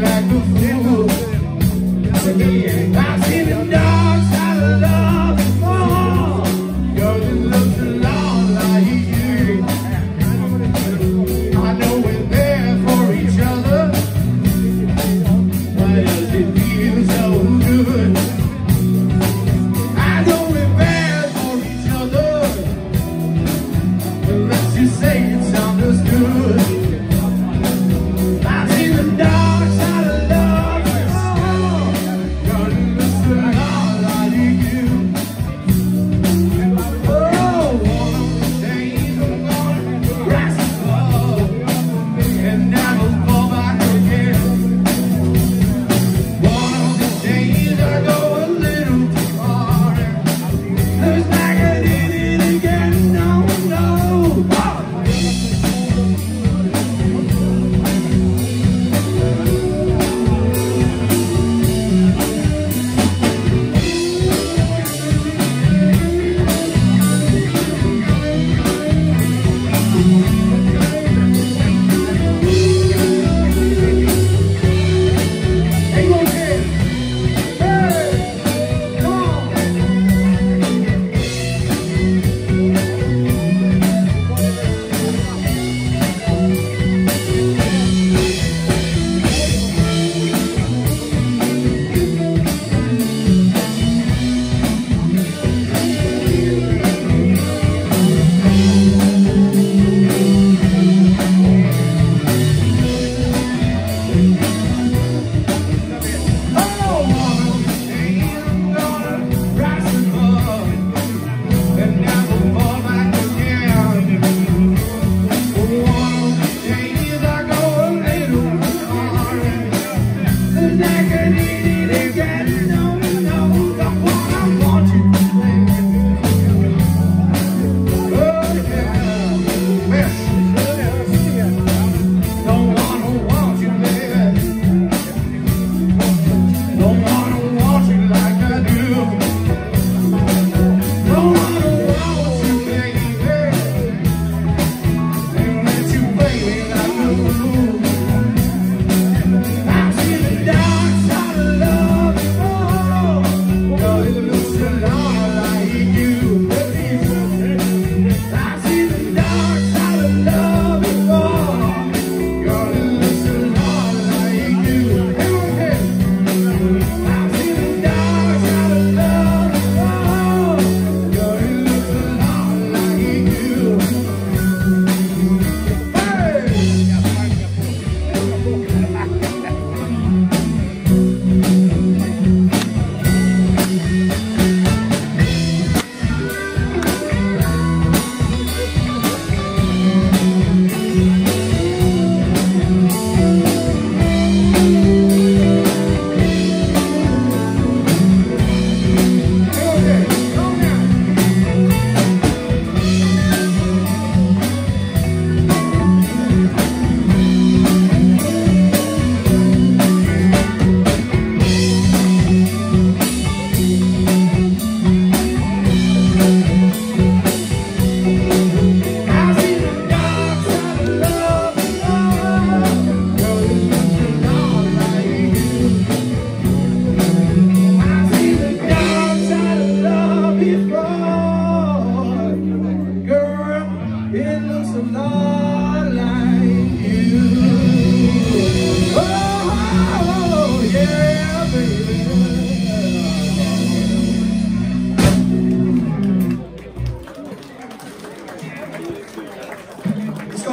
like a fool to me.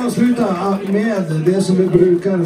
avsluta med det som vi brukar